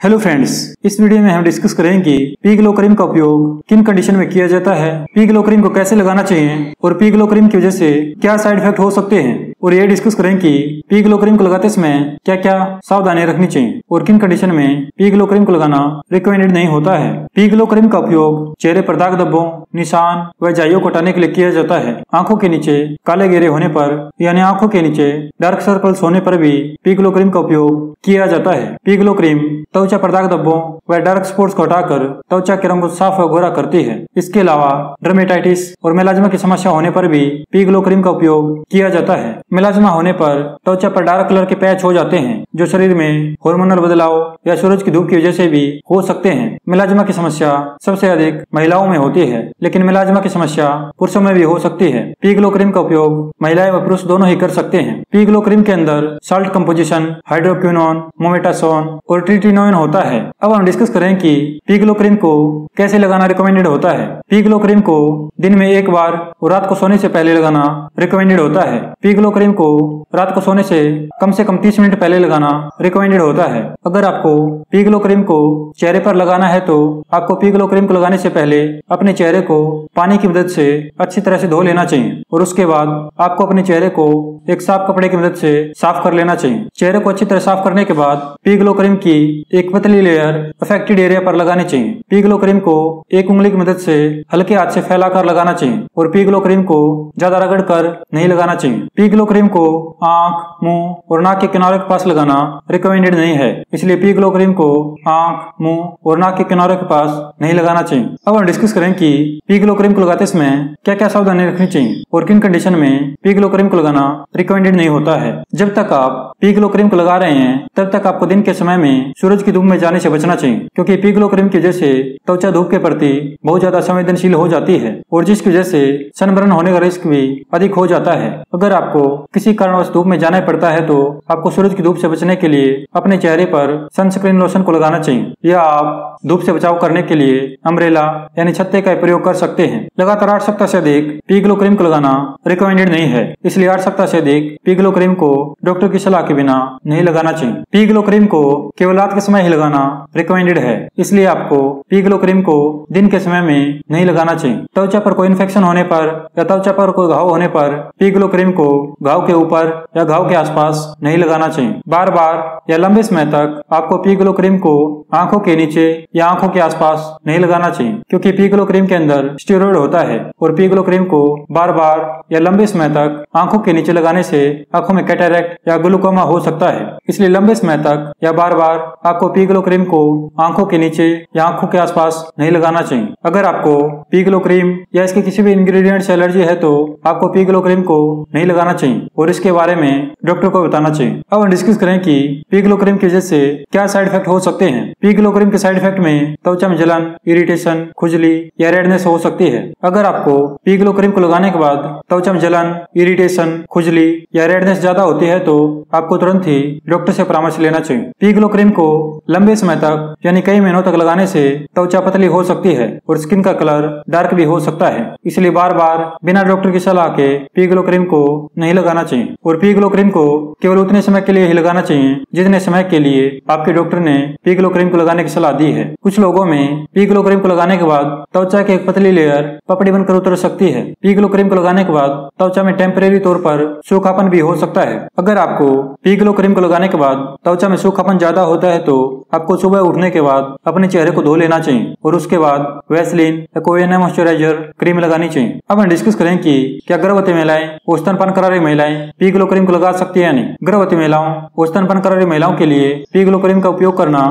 Hello friends इस video में हम डिस्कस करेंगे कि पी ग्लोक्रीम का उपयोग किन कंडीशन में किया जाता है पी ग्लोक्रीम को कैसे लगाना चाहिए और पी ग्लोक्रीम की वजह से क्या साइड इफ़ेक्ट हो सकते हैं। और ये डिस्कस करें कि पी ग्लोक्रीम को लगाते समय क्या क्या सावधानी रखनी चाहिए और किन कंडीशन में पी ग्लोक्रीम को लगाना रिकमेंडेड नहीं होता है। पी ग्लोक्रीम का उपयोग चेहरे पर दाग धब्बों निशान व जाइयों को हटाने के लिए किया जाता है। आँखों के नीचे काले घेरे होने पर यानी आँखों के नीचे डार्क सर्कल्स होने पर भी पी ग्लोक्रीम का उपयोग किया जाता है। पी ग्लोक्रीम त्वचा पर दाग धब्बों व डार्क स्पॉट्स को हटाकर त्वचा के रंग को साफ़ व गोरा करती है। इसके अलावा डर्मेटाइटिस और मेलाजमा की समस्या होने पर भी पी ग्लोक्रीम का उपयोग किया जाता है। मिलाजमा होने पर त्वचा पर डार्क कलर के पैच हो जाते हैं, जो शरीर में हार्मोनल बदलाव या सूरज की धूप की वजह से भी हो सकते हैं। मिलाजमा की समस्या सबसे अधिक महिलाओं में होती है, लेकिन मिलाजमा की समस्या पुरुषों में भी हो सकती है। पी ग्लो क्रीम का उपयोग महिलाएँ व पुरुष दोनों ही कर सकते हैं। पी ग्लो क्रीम के अंदर साल्ट कंपोजिशन हाइड्रोक्यूनोन मोमेटासोन और ट्रिटिनोइन होता है। अब हम डिस्कस करें कि पी ग्लो क्रीम को कैसे लगाना रिकमेंडेड होता है। पी ग्लो क्रीम को दिन में एक बार और रात को सोने से पहले लगाना रिकमेंडेड होता है। पी ग्लो क्रीम को रात को सोने से कम से कम 30 मिनट पहले लगाना रिकमेंडेड होता है। अगर आपको पीगलो क्रीम को चेहरे पर लगाना है तो आपको पीगलो क्रीम को लगाने से पहले अपने चेहरे को पानी की मदद से अच्छी तरह से धो लेना चाहिए। और उसके बाद आपको अपने चेहरे को एक साफ़ कपड़े की मदद से साफ़ कर लेना चाहिए। चेहरे को अच्छी तरह साफ़ करने के बाद पी ग्लो क्रीम की एक पतली लेयर अफेक्टेड एरिया पर लगानी चाहिए। पी ग्लो क्रीम को एक उंगली की मदद से हल्के हाथ से फैलाकर लगाना चाहिए और पी ग्लो क्रीम को ज़्यादा रगड़ कर नहीं लगाना चाहिए। पी ग्लो क्रीम को आँख, मुँह और नाक के किनारे के पास लगाना रिकमेंडेड नहीं है। इसलिए पी ग्लो क्रीम को आँख, मुँह और नाक के किनारे के पास नहीं लगाना चाहिए। अब हम डिस्कस करें कि पी ग्लो क्रीम को लगाते समय क्या क्या सावधानी रखनी चाहिए और किन कंडीशन में पी ग्लो क्रीम को लगाना रिकमेंडेड नहीं होता है। जब तक आप पी ग्लो क्रीम को लगा रहे हैं, तब तक आपको दिन के समय में सूरज की धूप में जाने से बचना चाहिए, क्योंकि पी ग्लो क्रीम की वजह से त्वचा धूप के प्रति बहुत ज़्यादा संवेदनशील हो जाती है और जिसकी वजह से सनबर्न होने का रिस्क भी अधिक हो जाता है। अगर आपको किसी कारणवश धूप में जाना पड़ता है तो आपको सूरज की धूप से बचने के लिए अपने चेहरे पर सनस्क्रीन लोशन को लगाना चाहिए, या आप धूप से बचाव करने के लिए अम्ब्रेला यानी छत्ते का प्रयोग कर सकते हैं। लगातार आठ सप्ताह से अधिक पी ग्लो क्रीम को लगाना रिकमेंडेड नहीं है। इसलिए आठ सप्ताह से अधिक पी ग्लो क्रीम को डॉक्टर की सलाह के बिना नहीं लगाना चाहिए। पी ग्लो क्रीम को केवल रात के समय ही लगाना रिकमेंडेड है। इसलिए आपको पी ग्लो क्रीम को दिन के समय में नहीं लगाना चाहिए। त्वचा पर कोई इन्फेक्शन होने पर या त्वचा पर कोई घाव होने पर पी ग्लो क्रीम को घाव के ऊपर या घाव के आसपास नहीं लगाना चाहिए। बार बार या लंबे समय तक आपको पी ग्लो क्रीम को आँखों के नीचे या आँखों के आसपास नहीं लगाना चाहिए, क्योंकि पी ग्लो क्रीम के अंदर स्टेरॉइड होता है और पी ग्लो क्रीम को बार बार या लंबे समय तक आँखों के नीचे लगाने से आँखों में कैटेरेक्ट या ग्लूकोमा हो सकता है। इसलिए लंबे समय तक या बार बार आपको पी ग्लो क्रीम को आँखों के नीचे या आँखों के आसपास नहीं लगाना चाहिए। अगर आपको पी ग्लो क्रीम या इसके किसी भी इंग्रेडिएंट से एलर्जी है तो आपको पी ग्लो क्रीम को नहीं लगाना चाहिए और इसके बारे में डॉक्टर को बताना चाहिए। अब हम डिस्कस करें की पी ग्लो क्रीम की वजह से क्या साइड इफ़ेक्ट हो सकते हैं। पी ग्लो के साइड इफ़ेक्ट में त्वचा में जलन इरिटेशन खुजली या रेडनेस हो सकती है। अगर आपको पी ग्लो क्रीम को लगाने के बाद त्वचा में जलन इरिटेशन खुजली या रेडनेस ज़्यादा होती है तो आपको तुरंत ही डॉक्टर से परामर्श लेना चाहिए। पी ग्लो क्रीम को लंबे समय तक, यानी कई महीनों तक लगाने से त्वचा पतली हो सकती है और स्किन का कलर डार्क भी हो सकता है। इसलिए बार बार बिना डॉक्टर की सलाह के पी ग्लो क्रीम को नहीं लगाना चाहिए। और पी ग्लो क्रीम को केवल उतने समय के लिए ही लगाना चाहिए जितने समय के लिए आपके डॉक्टर ने पी ग्लो क्रीम को लगाने की सलाह दी है। कुछ लोगों में पी ग्लो क्रीम को लगाने के बाद त्वचा की एक पतली लेयर पपड़ी बनकर उतर सकती है। पी ग्लो क्रीम को लगाने के बाद त्वचा में टेम्परेरी तौर पर सूखापन भी हो सकता है। अगर आपको पी ग्लो क्रीम को लगाने के बाद त्वचा में सूखापन ज़्यादा होता है तो आपको सुबह उठने के बाद अपने चेहरे को धो लेना चाहिए और उसके बाद वेस्लिन या कोई मॉइस्चराइजर क्रीम लगानी चाहिए। अब हम डिस्कस करें कि क्या गर्भवती महिलाएँ और स्तनपान करा रही महिलाएँ पी ग्लो क्रीम को लगा सकती है या नहीं? गर्भवती महिलाओं और स्तनपान करा रही महिलाओं के लिए पी ग्लो क्रीम का उपयोग करना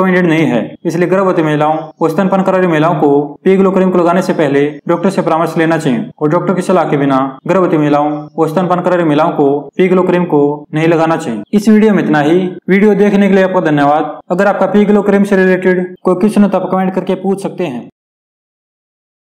रिकमेंडेड नहीं है। इसलिए गर्भवती महिलाओं और स्तनपान करा रही महिलाओं को पी ग्लो क्रीम को लगाने से पहले डॉक्टर से परामर्श लेना चाहिए और डॉक्टर की सलाह के बिना गर्भवती महिलाओं और स्तनपान करा रही महिलाओं को पी ग्लो क्रीम को नहीं लगाना चाहिए। इस वीडियो में इतना ही। वीडियो देखने के लिए आपका धन्यवाद। अगर आपका पी ग्लो क्रीम से रिलेटेड कोई क्वेश्चन हो तो आप कमेंट करके पूछ सकते हैं।